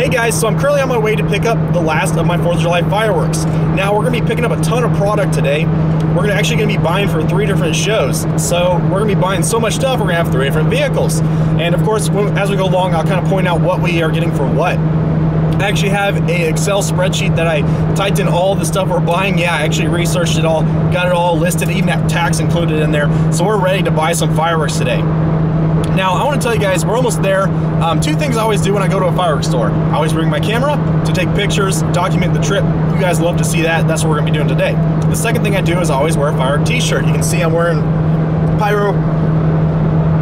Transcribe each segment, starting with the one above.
Hey guys, so I'm currently on my way to pick up the last of my 4th of July fireworks. Now we're gonna be picking up a ton of product today. We're gonna actually gonna be buying for three different shows. So we're gonna be buying so much stuff, we're gonna have three different vehicles. And of course, as we go along, I'll kind of point out what we are getting for what. I actually have a Excel spreadsheet that I typed in all the stuff we're buying. Yeah, I actually researched it all, got it all listed, even have tax included in there. So we're ready to buy some fireworks today. Now, I want to tell you guys, we're almost there. Um, two things I always do when I go to a fireworks store. I always bring my camera to take pictures, document the trip. You guys love to see that. That's what we're going to be doing today. The second thing I do is I always wear a firework t-shirt. You can see I'm wearing Pyro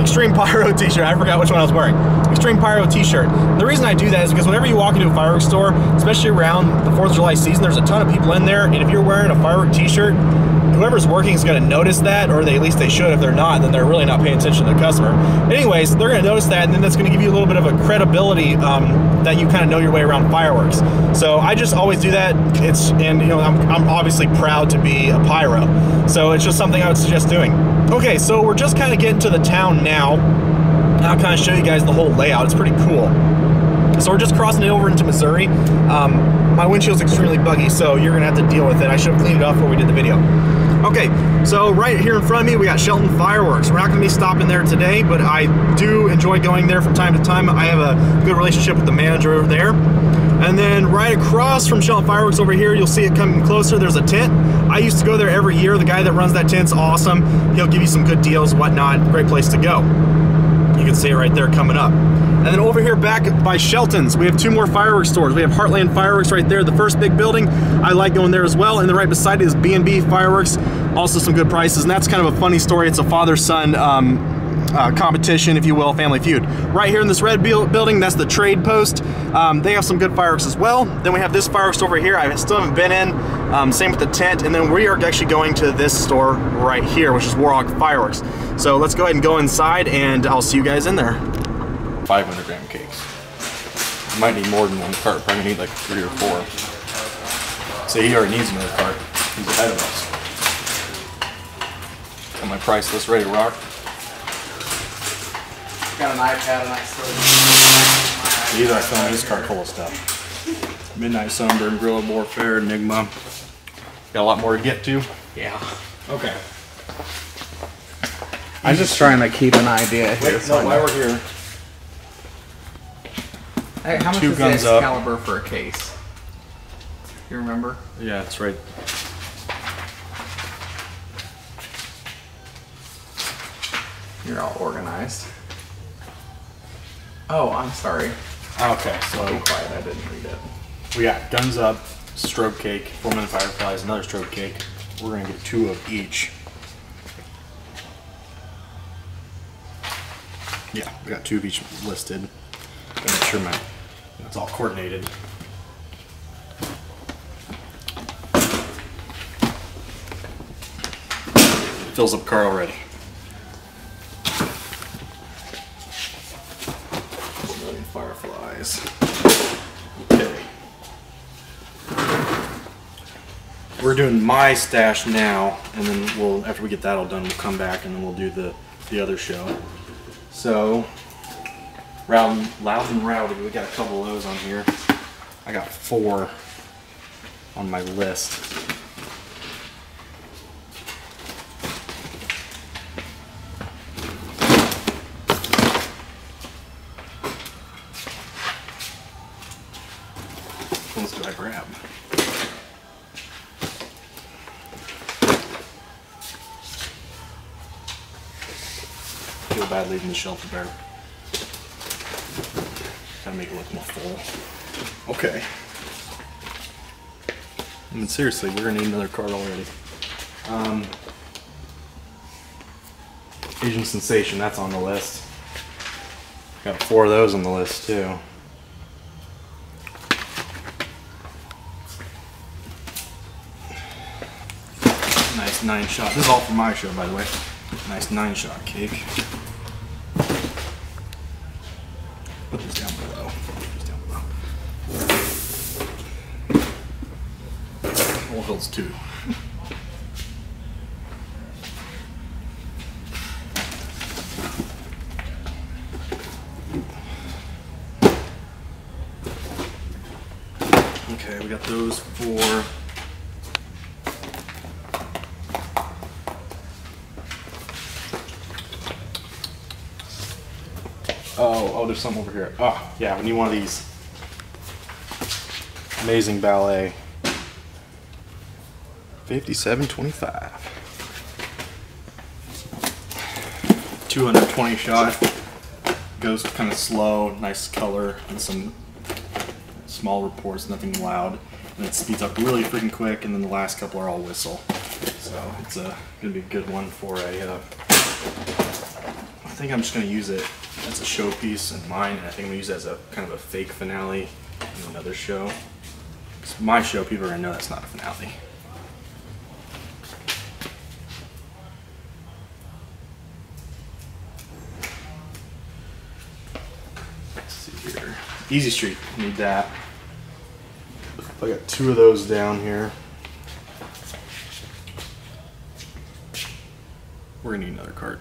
Extreme Pyro t-shirt. I forgot which one I was wearing. Extreme Pyro t-shirt. The reason I do that is because whenever you walk into a fireworks store, especially around the 4th of July season, there's a ton of people in there, and if you're wearing a firework t-shirt, whoever's working is going to notice that, or they, at least they should. If they're not, then they're really not paying attention to the customer. Anyways, they're going to notice that, and then that's going to give you a little bit of a credibility um, that you kind of know your way around fireworks. So I just always do that. It's and you know I'm, I'm obviously proud to be a pyro, so it's just something I would suggest doing. Okay, so we're just kind of getting to the town now. I'll kind of show you guys the whole layout. It's pretty cool. So we're just crossing it over into Missouri. Um, my windshield's extremely buggy, so you're gonna have to deal with it. I should have cleaned it off before we did the video. Okay, so right here in front of me, we got Shelton Fireworks. We're not gonna be stopping there today, but I do enjoy going there from time to time. I have a good relationship with the manager over there. And then right across from Shelton Fireworks over here, you'll see it coming closer. There's a tent. I used to go there every year. The guy that runs that tent's awesome. He'll give you some good deals, whatnot. Great place to go. You can see it right there coming up. And then over here back by Shelton's, we have two more fireworks stores. We have Heartland Fireworks right there, the first big building. I like going there as well. And then right beside it is B&B Fireworks, also some good prices. And that's kind of a funny story. It's a father-son um, uh, competition, if you will, Family Feud. Right here in this red building, that's the trade post. Um, they have some good fireworks as well. Then we have this fireworks over here. I still haven't been in. Um, same with the tent. And then we are actually going to this store right here, which is Warhawk Fireworks. So let's go ahead and go inside and I'll see you guys in there. 500 gram cakes. Might need more than one cart, probably need like three or four. So he already needs another cart. He's ahead of us. Got my price list ready to rock. Got an iPad and I still. These are filling this cart full of stuff. Midnight Sunburn, Gorilla Warfare, Enigma. Got a lot more to get to. Yeah. Okay. I'm just trying to keep an idea here. Wait, no, while we're here, Hey, how much Two is guns this up. caliber for a case? You remember? yeah, it's right. You're all organized. Oh, I'm sorry. Okay, Be so quiet. I didn't read it. we got guns up, strobe cake, four minute fireflies, another strobe cake. We're gonna get two of each. Yeah, we got two of each listed. Gotta make sure my it's all coordinated. Fills up car already. Doing my stash now, and then we'll after we get that all done, we'll come back and then we'll do the the other show. So, Loud, loud and rowdy. We got a couple of those on here. I got four on my list. Ones did I grab? Bad leaving the shelf bare. Gotta make it look more full. Okay. I mean, seriously, we're gonna need another card already. Um, Asian Sensation, that's on the list. Got four of those on the list too. Nice nine shot. This is all for my show, by the way. Nice nine shot cake. Put this down below. This down below. All. Okay, we got those four. Oh, oh, there's some over here. Oh, yeah, we need one of these. Amazing ballet. 5725. 220 shot. Goes kind of slow, nice color, and some small reports, nothing loud. And it speeds up really freaking quick, and then the last couple are all whistle. So it's a, gonna be a good one for a. Uh, I think I'm just gonna use it as a showpiece in mine, and I think I'm gonna use it as a kind of a fake finale in another show. It's my show, people are gonna know that's not a finale. Let's see here. Easy Street, need that. I got two of those down here. We're gonna need another cart.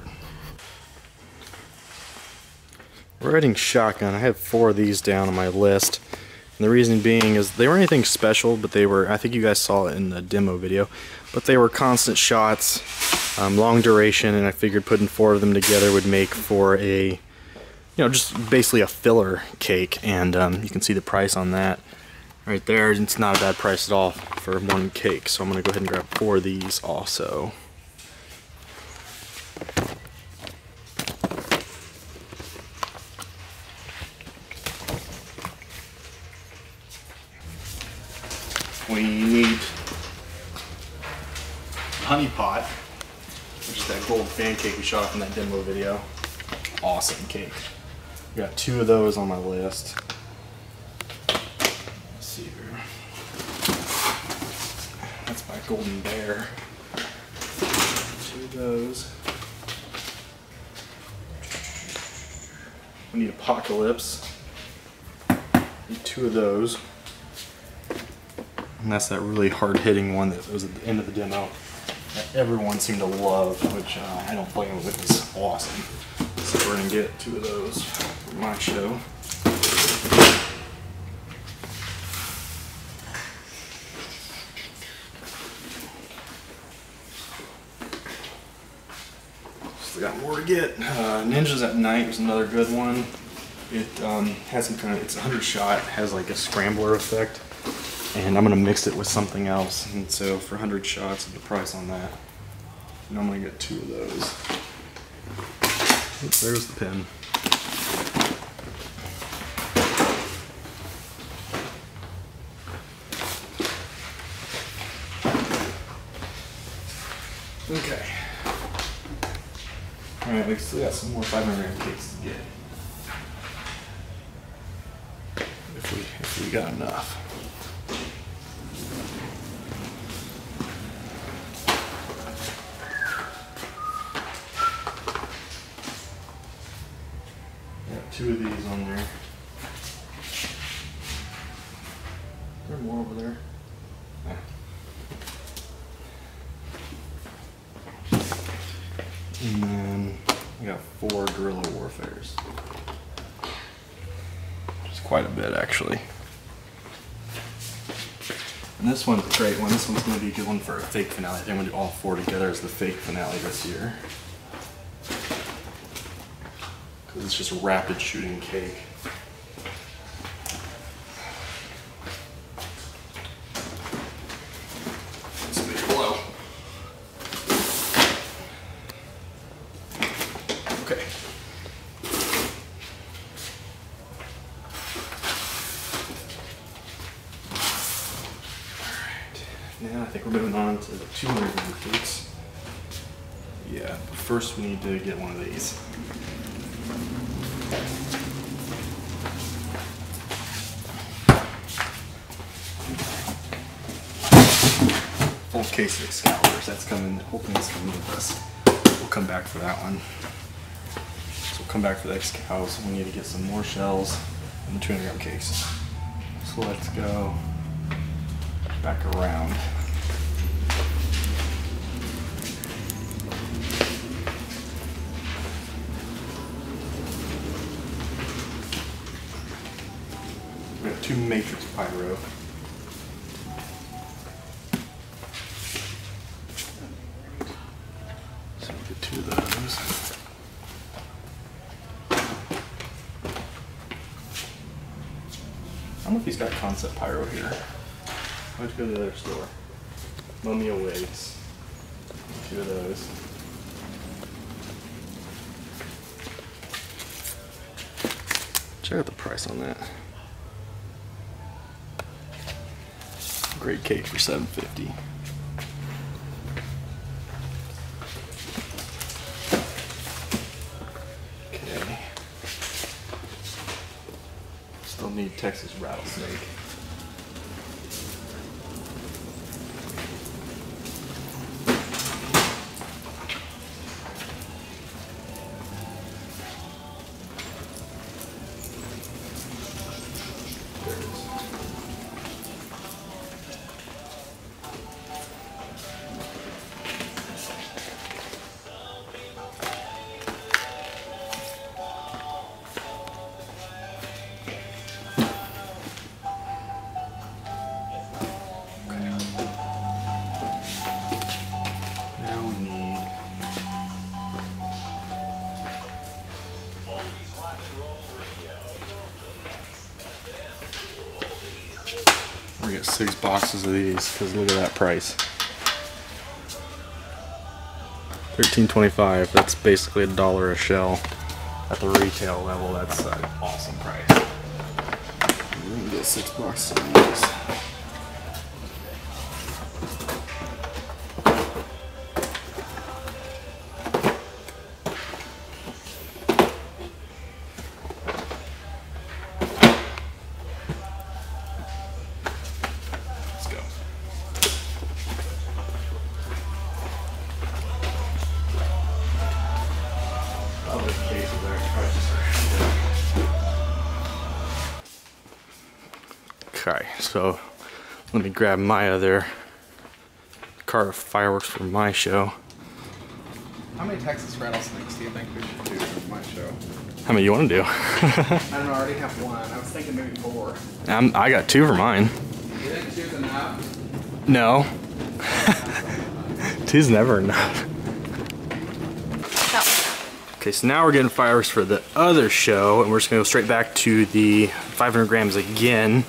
Riding shotgun, I have four of these down on my list. And the reason being is they weren't anything special, but they were, I think you guys saw it in the demo video, but they were constant shots, um, long duration, and I figured putting four of them together would make for a, you know, just basically a filler cake. And um, you can see the price on that right there. It's not a bad price at all for one cake. So I'm gonna go ahead and grab four of these also. We need honey pot, which is that gold fan cake we shot in that demo video. Awesome cake. Got two of those on my list. Let's see here. That's my golden bear. Two of those. We need apocalypse. Need two of those. And that's that really hard hitting one that was at the end of the demo that everyone seemed to love, which uh, I don't blame them. It was awesome. So we're gonna get two of those for my show. Still got more to get. Uh, Ninjas at Night was another good one. It um, has some kind of, it's a 100 shot, has like a scrambler effect and I'm gonna mix it with something else. And so for 100 shots, of the price on that, and I'm gonna get two of those. Oops, there's the pin. Okay. All right, we still got some more 500 gram cakes to get. If we if we got enough. Got two of these on there. There more over there? And then we got four guerrilla warfares. It's quite a bit actually. And this one's a great one. This one's going to be a good one for a fake finale. I think I'm going to do all four together as the fake finale this year. Because it's just rapid shooting cake. Now I think we're moving on to the 200 gram cakes. Yeah, first we need to get one of these. Full case of Excaliburs. That's coming. Hopefully, it's coming with us. We'll come back for that one. So we'll come back for the Excals. We need to get some more shells and the 200 gram cakes. So let's go back around. We have two matrix pyro. So get two of those. I don't know if he's got concept pyro here. Let's go to the other store. Mummy Awakes. Two of those. Check out the price on that. Great cake for 750. Okay. Still need Texas rattlesnake. Six boxes of these because look at that price. Thirteen twenty-five. That's basically a dollar a shell. At the retail level, that's an awesome price. Gonna get six boxes of these. Let me grab my other car of fireworks for my show. How many Texas rattlesnakes do you think we should do for my show? How many you want to do? I don't know, I already have one. I was thinking maybe four. I'm, I got two for mine. You think two's enough? No. Two's never enough. Okay, so now we're getting fireworks for the other show, and we're just gonna go straight back to the 500 grams again.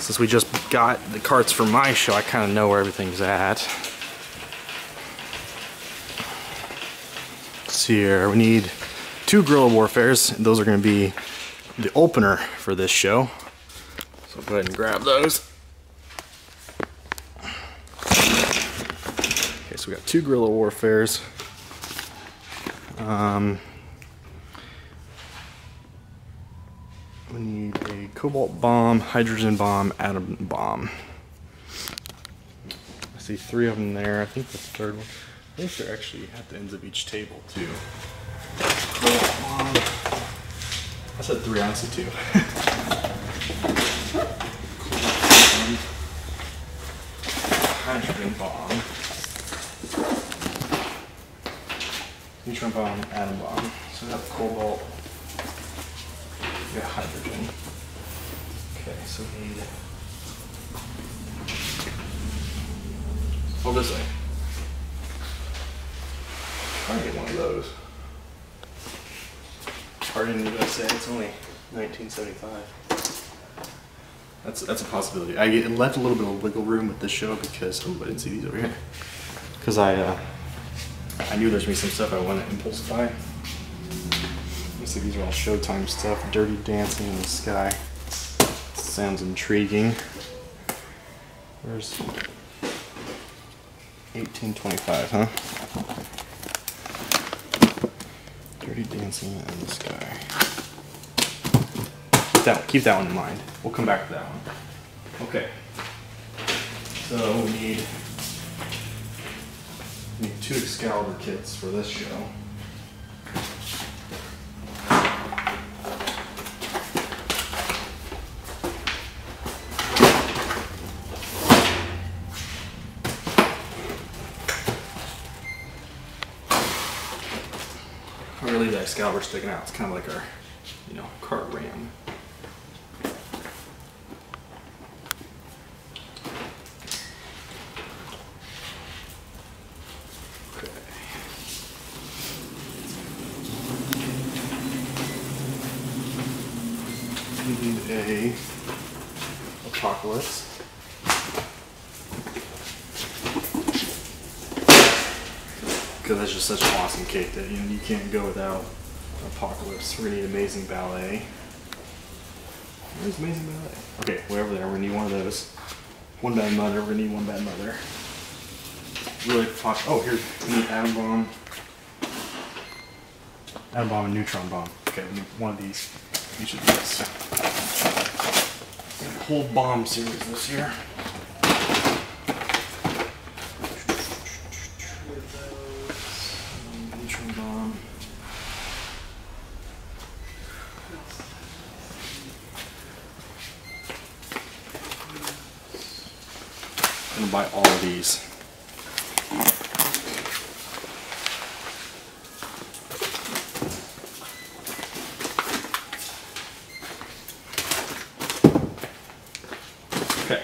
Since we just got the carts for my show, I kind of know where everything's at. Let's see here, we need two Guerrilla Warfares. Those are gonna be the opener for this show. So I'll go ahead and grab those. Okay, so we got two Guerrilla Warfares. Um, we need Cobalt Bomb, Hydrogen Bomb, Atom Bomb. I see three of them there. I think the third one. I think they're actually at the ends of each table too. Cobalt Bomb. I said three, I said two. Hydrogen bomb. Neutron bomb, atom bomb. So we have cobalt. We got hydrogen. Okay, so we need. Oh, this way. Try to get one of those. Hard in the USA, it's only 1975. That's that's a possibility. I get- left a little bit of wiggle room with this show because oh, I didn't see these over here. Because I uh, I knew there's gonna be some stuff I want to impulse buy. Looks like these are all Showtime stuff. Dirty Dancing in the Sky. Sounds intriguing. Where's 1825, huh? Dirty Dancing in the Sky. Keep that, keep that one in mind. We'll come back to that one. Okay. So we need, we need two Excalibur kits for this show. That Excalibur sticking out. It's kind of like our, you know, cart ram. Okay. We need a apocalypse. Because that's just such an awesome cake that you know you can't go without apocalypse. We're gonna need amazing ballet. Where's amazing ballet? Okay, way over there. We're gonna need one of those. One bad mother. We're gonna need one bad mother. Really pop. Oh, here we need atom bomb. Atom bomb and neutron bomb. Okay, we need one of these. Each of these. Whole bomb series this year. Neutron bomb. I'm gonna buy all of these. Okay.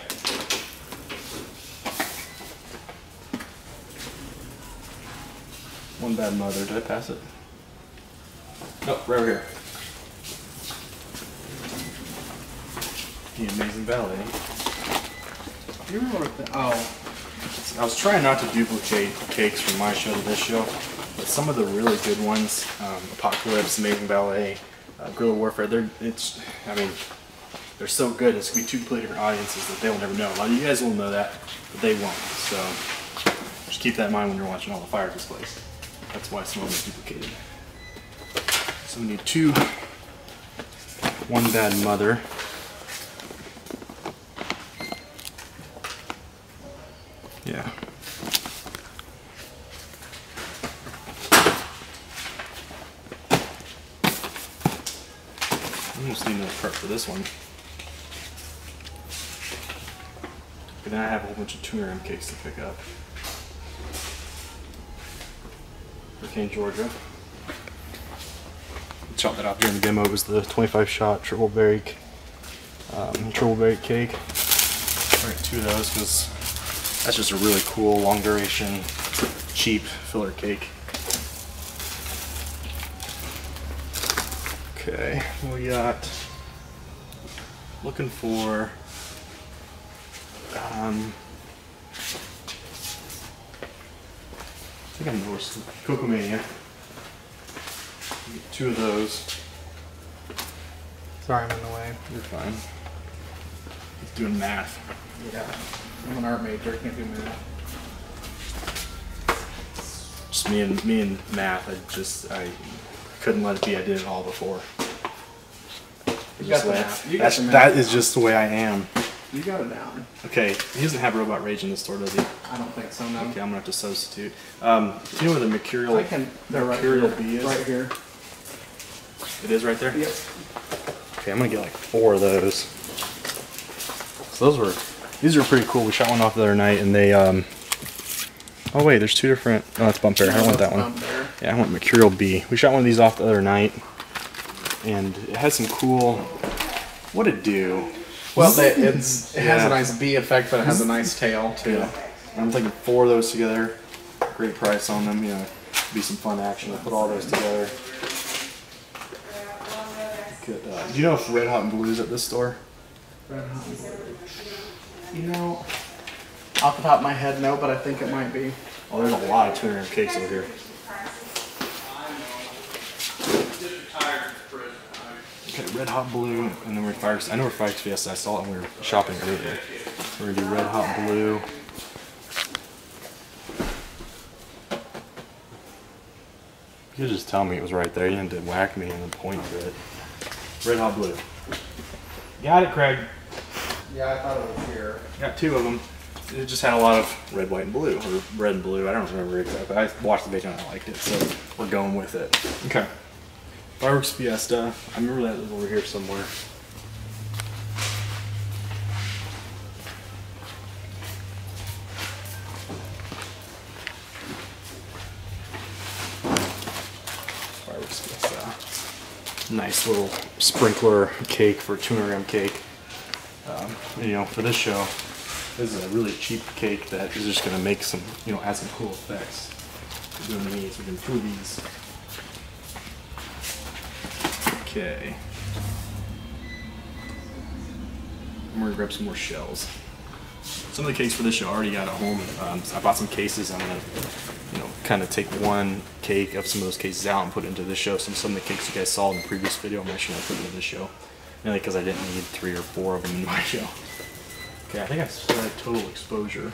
One bad mother. Did I pass it? Nope, right over here. The amazing ballet. Do you remember what the, oh, I was trying not to duplicate cakes from my show to this show, but some of the really good ones, um, Apocalypse, Amazing Ballet, uh, Guerrilla Warfare, they're it's, I mean, they're so good. It's gonna be two completely different audiences that they will never know. A lot of you guys will know that, but they won't. So just keep that in mind when you're watching all the fire displays. That's why some of them are duplicated. So we need two, one bad mother. Yeah. Just need another prep for this one. But then I have a whole bunch of tuner M cakes to pick up. Hurricane Georgia. Chop that off during the demo. Was the 25 shot triple berry, um, triple berry cake. Alright, two of those because that's just a really cool, long duration, cheap filler cake. Okay, we got looking for um I think I know what's Coco Mania. Get Two of those. sorry I'm in the way. You're fine. He's doing math. Yeah. I'm an art major, I can't do math. Just me and me and math. I just I couldn't let it be. I did it all before. You got the math. You got the math. that is just the way I am. You got it down. Okay, he doesn't have Robot Rage in the store, does he? I don't think so, no. Okay, I'm gonna have to substitute. Um, do you know where the mercurial? I can, they're right here. bee is? Right here. It is right there. Yep. Okay, I'm gonna get like four of those. So those were, these are pretty cool. We shot one off the other night, and they um. Oh wait, there's two different. Oh, that's bump bear. I don't want that one. Yeah, I want mercurial bee. We shot one of these off the other night, and it had some cool. What it do? Well, they, it's, it has Yeah. a nice bee effect, but it has a nice tail too. Yeah. I'm thinking four of those together. Great price on them. You know, be some fun action to put all those together. Good. Uh, do you know if Red Hot and Blue's at this store? You know, off the top of my head, no, but I think it might be. Oh, there's a lot of tuner and cakes over here. Okay, Red Hot Blue, and then we're Fire. I know we're Fire Fiesta. I saw it when we were shopping earlier. We're gonna do Red Hot Blue. You could just tell me it was right there. You didn't have to whack me and then point to it. Red Hot Blue. Got it, Craig. Yeah, I thought it was here. Got two of them. It just had a lot of red, white, and blue, or red and blue. I don't remember exactly. But I watched the video and I liked it, so we're going with it. Okay. Fireworks Fiesta. I remember that was over here somewhere. Fireworks Fiesta. Little sprinkler cake for 200 gram cake. Um, you know, for this show, this is a really cheap cake that is just gonna make some, you know, add some cool effects. We're doing these, we can prove these. Okay. I'm gonna grab some more shells. Some of the cakes for this show I already got at home. Um, I bought some cases. I'm gonna, you know, kind of take one cake of some of those cases out and put it into this show. Some some of the cakes you guys saw in the previous video, I'm actually gonna put into this show, mainly because I didn't need three or four of them in my show. Okay, I think I said total exposure.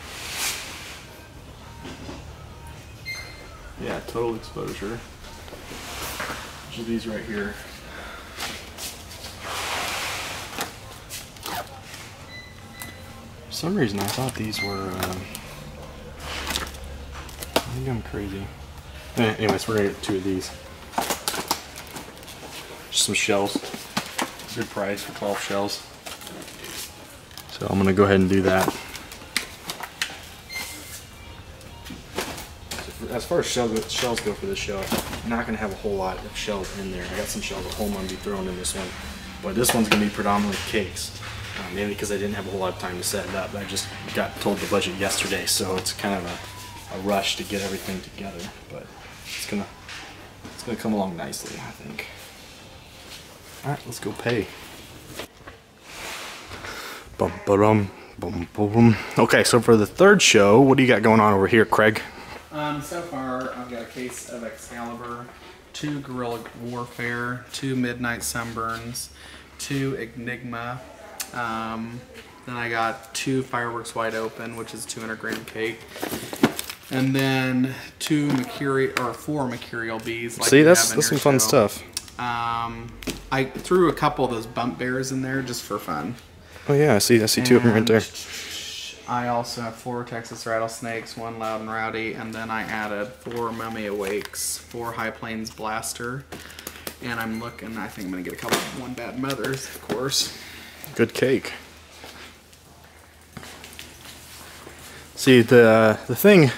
Yeah, total exposure. Which are these right here. Some reason, I thought these were. Um, I think I'm crazy. Eh, Anyways, we're gonna get two of these. Just some shells. Good price for 12 shells. So I'm gonna go ahead and do that. As far as shells, go for this shell, I'm not gonna have a whole lot of shells in there. I got some shells at home I'm gonna be throwing in this one, but this one's gonna be predominantly cakes. Mainly because I didn't have a whole lot of time to set it up. I just got told the budget yesterday, so it's kind of a, a rush to get everything together. But it's gonna it's gonna come along nicely, I think. All right, let's go pay. Bum, ba-dum, bum. Okay, so for the third show, what do you got going on over here, Craig? Um, so far, I've got a case of Excalibur, two Guerrilla Warfare, two Midnight Sunburns, two Enigma. Um, then I got two Fireworks Wide Open, which is 200 gram cake. And then two Mercurial, or four Mercurial bees. Like See, that's that's some fun stuff. Um, I threw a couple of those bump bears in there just for fun. Oh yeah, I see. I see two of them right there. I also have four Texas rattlesnakes, one loud and rowdy, and then I added four Mummy Awakes, four High Plains Blaster, and I'm looking. I think I'm gonna get a couple of one bad mothers, of course. Good cake. See, the the thing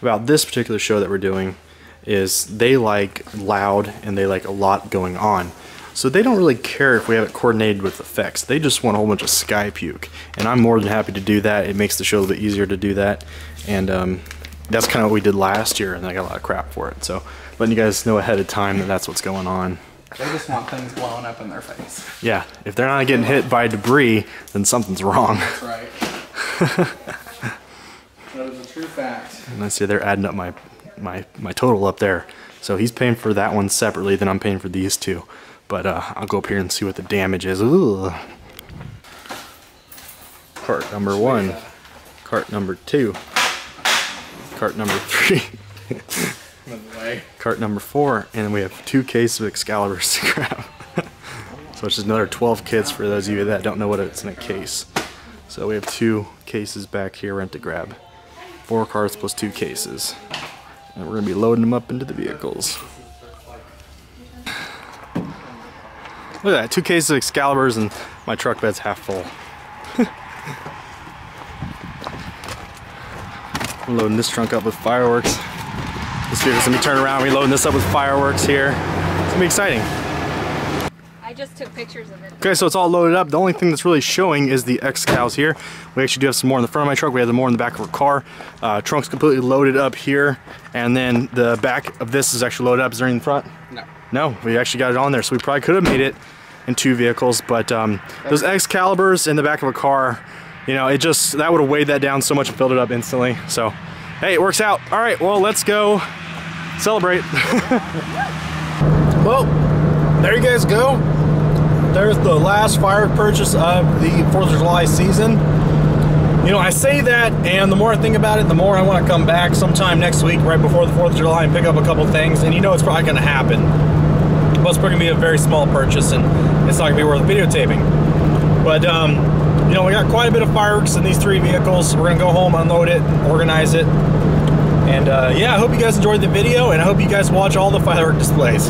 about this particular show that we're doing is they like loud and they like a lot going on. So they don't really care if we have it coordinated with effects. They just want a whole bunch of sky puke. And I'm more than happy to do that. It makes the show a little bit easier to do that. And um, that's kind of what we did last year and I got a lot of crap for it. So letting you guys know ahead of time that that's what's going on. They just want things blowing up in their face. Yeah, if they're not getting hit by debris, then something's wrong. That's right. that is a true fact. And I see they're adding up my, my, my total up there. So he's paying for that one separately, then I'm paying for these two. But uh, I'll go up here and see what the damage is. Ooh. Cart number one. Cart number two. Cart number three. Move away. Cart number four. And we have two cases of Excaliburs to grab. so it's just another 12 kits for those of you that don't know what it's in a case. So we have two cases back here rent to grab. Four carts plus two cases. And we're gonna be loading them up into the vehicles. Look at that, two cases of Excaliburs and my truck bed's half full. I'm loading this trunk up with fireworks. This vehicle's gonna be turned around, reloading this up with fireworks here. It's gonna be exciting. I just took pictures of it. Okay, so it's all loaded up. The only thing that's really showing is the Excals here. We actually do have some more in the front of my truck. We have the more in the back of our car. Uh, trunk's completely loaded up here, and then the back of this is actually loaded up. Is there any in front? No. No, we actually got it on there, so we probably could have made it in two vehicles, but um, those Excaliburs in the back of a car, you know, it just, that would have weighed that down so much and filled it up instantly. So, hey, it works out. All right, well, let's go celebrate. Well, there you guys go. There's the last firework purchase of the 4th of July season. You know, I say that, and the more I think about it, the more I want to come back sometime next week, right before the 4th of July, and pick up a couple things. And you know it's probably going to happen. But it's probably going to be a very small purchase, and it's not going to be worth videotaping. But, um, you know, we got quite a bit of fireworks in these three vehicles. We're going to go home, unload it, organize it. And, uh, yeah, I hope you guys enjoyed the video, and I hope you guys watch all the firework displays.